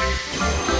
Música